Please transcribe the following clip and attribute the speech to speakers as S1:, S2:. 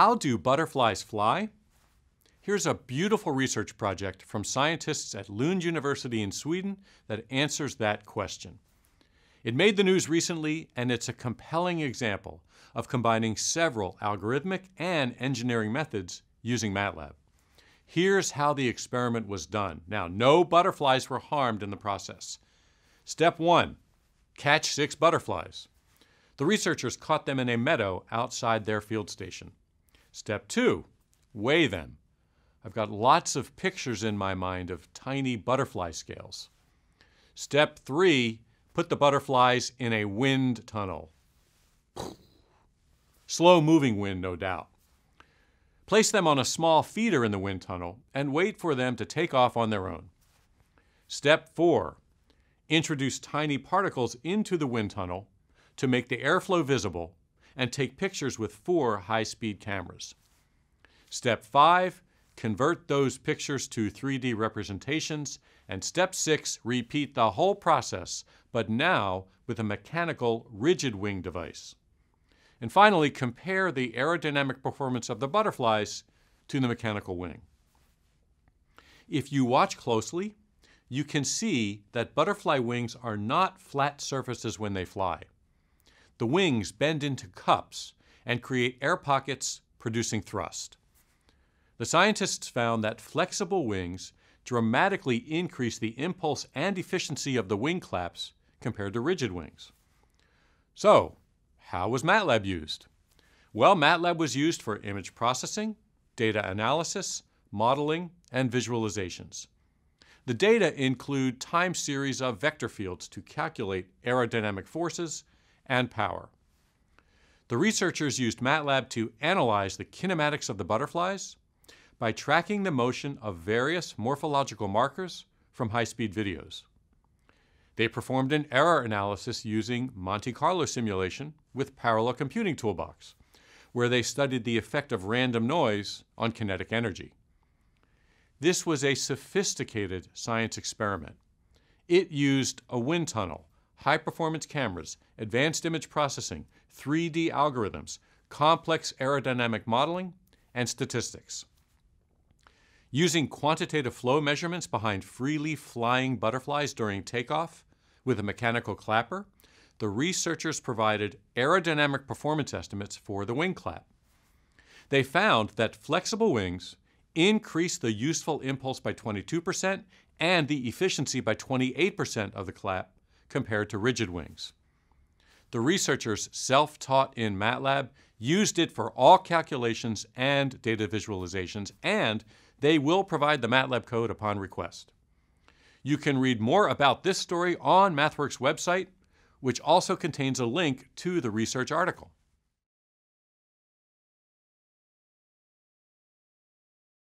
S1: How do butterflies fly? Here's a beautiful research project from scientists at Lund University in Sweden that answers that question. It made the news recently, and it's a compelling example of combining several algorithmic and engineering methods using MATLAB. Here's how the experiment was done. Now, no butterflies were harmed in the process. Step one, catch six butterflies. The researchers caught them in a meadow outside their field station. Step two, weigh them. I've got lots of pictures in my mind of tiny butterfly scales. Step three, put the butterflies in a wind tunnel. Slow moving wind, no doubt. Place them on a small feeder in the wind tunnel and wait for them to take off on their own. Step four, introduce tiny particles into the wind tunnel to make the airflow visible and take pictures with four high-speed cameras. Step five, convert those pictures to 3D representations. And step six, repeat the whole process, but now with a mechanical rigid wing device. And finally, compare the aerodynamic performance of the butterflies to the mechanical wing. If you watch closely, you can see that butterfly wings are not flat surfaces when they fly. The wings bend into cups and create air pockets producing thrust. The scientists found that flexible wings dramatically increase the impulse and efficiency of the wing claps compared to rigid wings. So, how was MATLAB used? Well, MATLAB was used for image processing, data analysis, modeling, and visualizations. The data include time series of vector fields to calculate aerodynamic forces and power. The researchers used MATLAB to analyze the kinematics of the butterflies by tracking the motion of various morphological markers from high-speed videos. They performed an error analysis using Monte Carlo simulation with Parallel Computing Toolbox, where they studied the effect of random noise on kinetic energy. This was a sophisticated science experiment. It used a wind tunnel, high-performance cameras, advanced image processing, 3D algorithms, complex aerodynamic modeling, and statistics. Using quantitative flow measurements behind freely flying butterflies during takeoff, with a mechanical clapper, the researchers provided aerodynamic performance estimates for the wing clap. They found that flexible wings increase the useful impulse by 22% and the efficiency by 28% of the clap compared to rigid wings. The researchers, self-taught in MATLAB, used it for all calculations and data visualizations, and they will provide the MATLAB code upon request. You can read more about this story on MathWorks' website, which also contains a link to the research article.